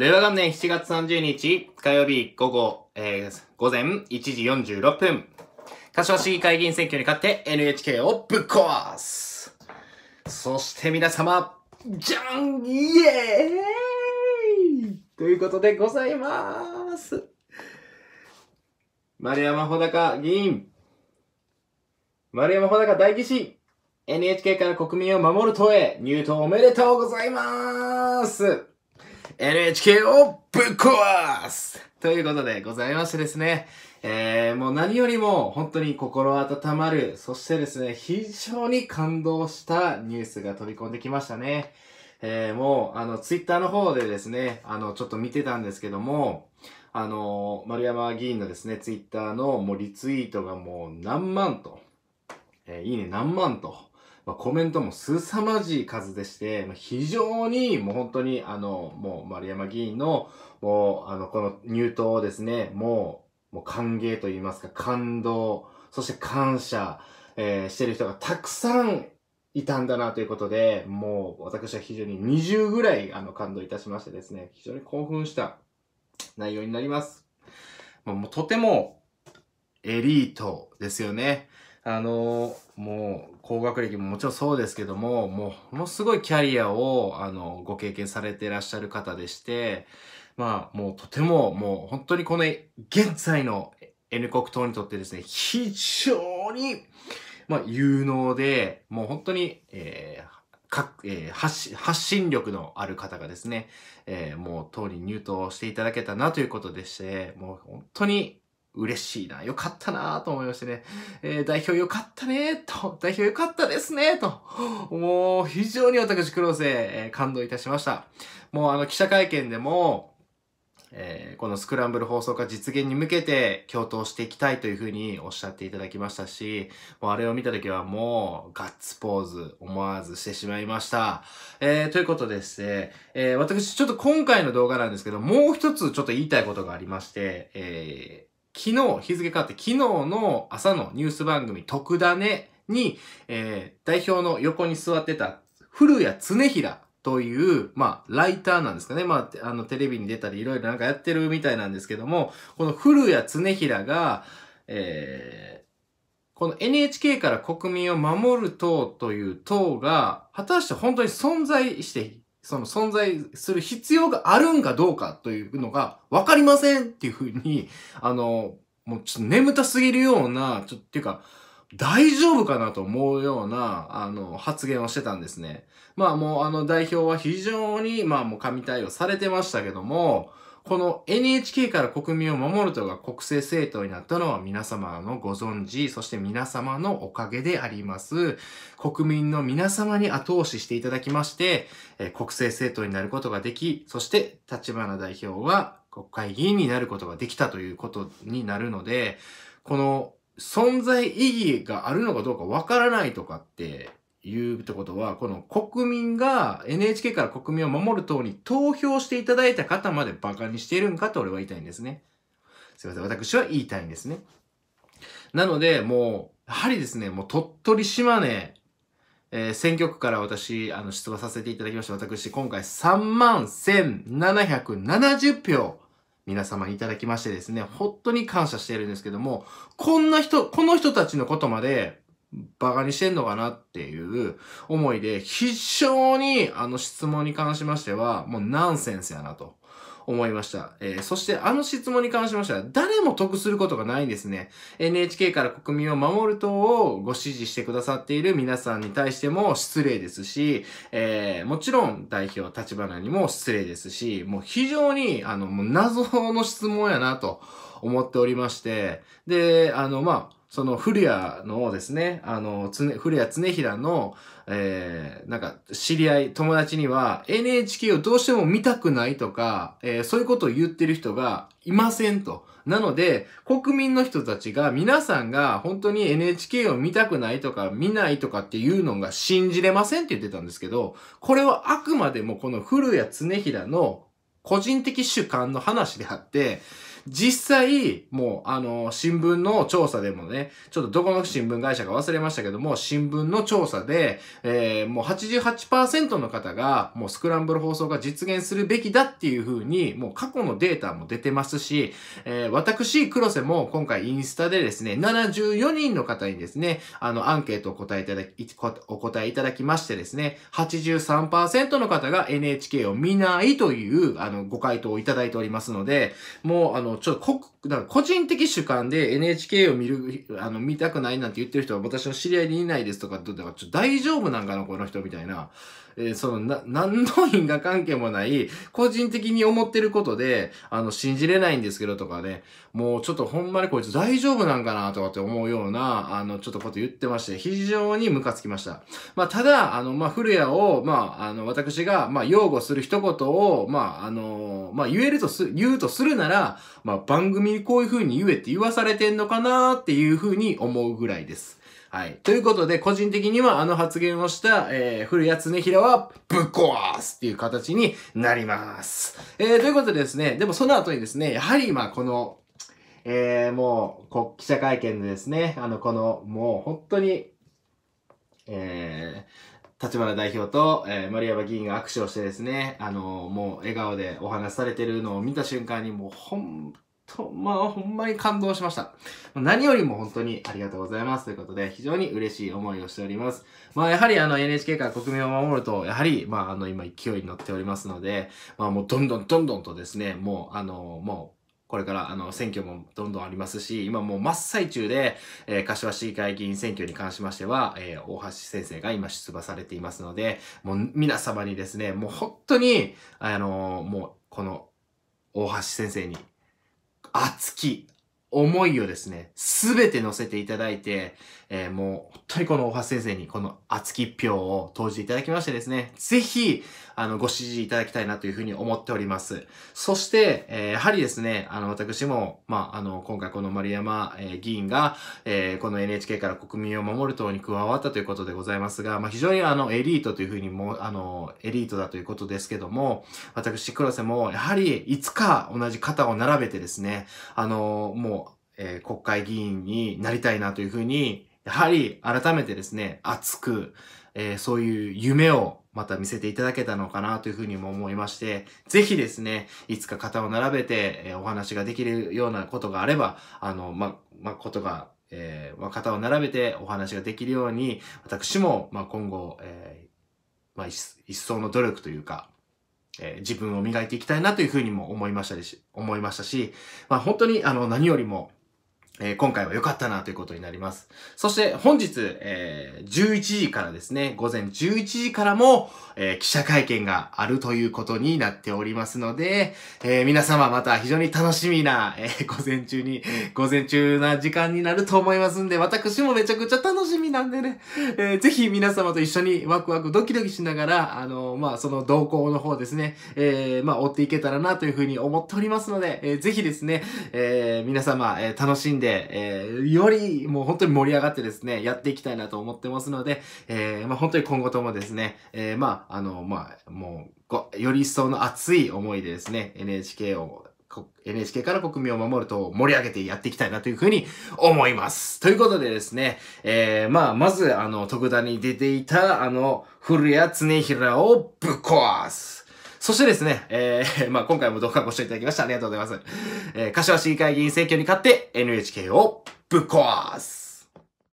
令和元年7月30日火曜日午後、えー、午前1時46分。柏市議会議員選挙に勝って NHK をぶっ壊す。そして皆様、じゃんイエーイということでございます。丸山穂高議員、丸山穂高大義士、NHK から国民を守る党へ入党おめでとうございます !NHK をぶっ壊すということでございましてですね、えー、もう何よりも本当に心温まる、そしてですね、非常に感動したニュースが飛び込んできましたね。えー、もう、あの、ツイッターの方でですね、あの、ちょっと見てたんですけども、あの、丸山議員のですね、ツイッターのもうリツイートがもう何万と、えー、いいね何万と、まあ、コメントも凄まじい数でして、まあ、非常にもう本当にあの、もう丸山議員の、もうあの、この入党をですね、もう、もう歓迎と言いますか、感動、そして感謝、えー、してる人がたくさんいたんだなということで、もう私は非常に20ぐらいあの感動いたしましてですね、非常に興奮した内容になります。もうとてもエリートですよね。あの、もう、高学歴ももちろんそうですけども、もう、ものすごいキャリアを、あの、ご経験されていらっしゃる方でして、まあ、もうとても、もう本当にこの、現在の N 国党にとってですね、非常に、まあ、有能で、もう本当に、えー、かえー、発信力のある方がですね、えー、もう党に入党していただけたなということでして、もう本当に嬉しいな、よかったなと思いましてね、えー、代表よかったねと、代表よかったですねと、もう非常に私黒瀬、えー、感動いたしました。もうあの記者会見でも、えー、このスクランブル放送化実現に向けて共闘していきたいというふうにおっしゃっていただきましたし、もうあれを見たときはもうガッツポーズ思わずしてしまいました。えー、ということでですね、えー、私ちょっと今回の動画なんですけど、もう一つちょっと言いたいことがありまして、え、昨日、日付変わって昨日の朝のニュース番組特ダネに、えー、代表の横に座ってた古谷常平という、まあ、ライターなんですかね。まあ、あの、テレビに出たり、いろいろなんかやってるみたいなんですけども、この古谷常平が、えー、この NHK から国民を守る党という党が、果たして本当に存在して、その存在する必要があるんかどうかというのが分かりませんっていうふうに、あの、もうちょっと眠たすぎるような、ちょっとっていうか、大丈夫かなと思うような、あの、発言をしてたんですね。まあもうあの代表は非常に、まあもう神対応されてましたけども、この NHK から国民を守る党が国政政党になったのは皆様のご存知、そして皆様のおかげであります。国民の皆様に後押ししていただきまして、え、国政政党になることができ、そして立花代表は国会議員になることができたということになるので、この存在意義があるのかどうかわからないとかっていうってことは、この国民が NHK から国民を守る党に投票していただいた方まで馬鹿にしているんかと俺は言いたいんですね。すいません。私は言いたいんですね。なので、もう、やはりですね、もう鳥取島根、えー、選挙区から私、あの、出馬させていただきました。私、今回3万1770票、皆様にいただきましてですね、本当に感謝しているんですけども、こんな人、この人たちのことまで、バカにしてんのかなっていう思いで、非常にあの質問に関しましては、もうナンセンスやなと思いました。えー、そしてあの質問に関しましては、誰も得することがないんですね。NHK から国民を守る党をご支持してくださっている皆さんに対しても失礼ですし、えー、もちろん代表立花にも失礼ですし、もう非常にあの、もう謎の質問やなと思っておりまして、で、あの、まあ、その古谷のですね、あの、つね、古谷常平の、えー、なんか、知り合い、友達には、NHK をどうしても見たくないとか、えー、そういうことを言ってる人がいませんと。なので、国民の人たちが、皆さんが本当に NHK を見たくないとか、見ないとかっていうのが信じれませんって言ってたんですけど、これはあくまでもこの古谷常平の個人的主観の話であって、実際、もう、あの、新聞の調査でもね、ちょっとどこの新聞会社か忘れましたけども、新聞の調査で、えー、もう88%の方が、もうスクランブル放送が実現するべきだっていう風に、もう過去のデータも出てますし、えー、私、黒瀬も今回インスタでですね、74人の方にですね、あの、アンケートを答えいただき、お答えいただきましてですね、83%の方が NHK を見ないという、あの、ご回答をいただいておりますので、もう、あの、ちょっと、こ、だか個人的主観で NHK を見る、あの、見たくないなんて言ってる人は私の知り合いにいないですとか、だからちょっと大丈夫なんかな、この人みたいな。えー、その、な、何の因果関係もない、個人的に思ってることで、あの、信じれないんですけどとかね、もうちょっとほんまにこいつ大丈夫なんかなとかって思うような、あの、ちょっとこと言ってまして、非常にムカつきました。まあ、ただ、あの、まあ、古谷を、まあ、あの、私が、まあ、擁護する一言を、まあ、あの、まあ、言えるとす、言うとするなら、まあ、番組にこういう風に言えって言わされてんのかなっていう風に思うぐらいです。はい。ということで、個人的にはあの発言をした、えー、古谷恒平は、ぶっ壊すっていう形になります。えー、ということでですね、でもその後にですね、やはり今この、えー、もう、こ記者会見でですね、あの、この、もう本当に、えー、立花代表と、えー、丸山議員が握手をしてですね、あのもう笑顔でお話しされてるのを見た瞬間にもう本と、まあ、ほんまに感動しました。何よりも本当にありがとうございますということで、非常に嬉しい思いをしております。まあ、やはりあの NHK から国民を守ると、やはり、まあ、あの、今勢いに乗っておりますので、まあ、もうどんどんどんどんとですね、もう、あの、もう、これから、あの、選挙もどんどんありますし、今もう真っ最中で、えー、柏市議会議員選挙に関しましては、えー、大橋先生が今出馬されていますので、もう皆様にですね、もう本当に、あのもう、この、大橋先生に熱き思いをですね、すべて乗せていただいて、えー、もう、本当にこの大橋先生にこの熱き一票を投じていただきましてですね、ぜひ、あの、ご支持いただきたいなというふうに思っております。そして、えー、やはりですね、あの、私も、まあ、あの、今回この丸山、えー、議員が、え、この NHK から国民を守る党に加わったということでございますが、まあ、非常にあの、エリートというふうにも、あの、エリートだということですけども、私、黒瀬も、やはり、いつか同じ肩を並べてですね、あの、もう、えー、国会議員になりたいなというふうにやはり改めてですね、熱く、えー、そういう夢をまた見せていただけたのかなというふうにも思いまして、ぜひですね、いつか肩を並べて、えー、お話ができるようなことがあれば、あの、ま、ま、ことが、えー、ま、肩を並べてお話ができるように、私も、ま、今後、えー、まあ、一層の努力というか、えー、自分を磨いていきたいなというふうにも思いましたし、思いましたし、まあ、本当に、あの、何よりも、えー、今回は良かったなということになります。そして本日、えー、11時からですね、午前11時からも、えー、記者会見があるということになっておりますので、え、皆様また非常に楽しみな、え、午前中に、午前中な時間になると思いますんで、私もめちゃくちゃ楽しみなんでね、え、ぜひ皆様と一緒にワクワクドキドキしながら、あの、まあ、その動向の方ですね、え、まあ、追っていけたらなというふうに思っておりますので、えー、ぜひですね、え、皆様、え、楽しんで、えー、よりもう本当に盛り上がってですね、やっていきたいなと思ってますので、えー、まあ本当に今後ともですね、えー、まあ、あの、まあ、もう、より一層の熱い思いでですね、NHK を NHK から国民を守ると盛り上げてやっていきたいなというふうに思います。ということでですね、えー、まあ、まず、あの、特段に出ていた、あの、古谷常平をぶっ壊す。そしてですね、えー、まあ今回も動画ご視聴いただきましてありがとうございます。えー、柏市議会議員選挙に勝って NHK をぶっ壊す。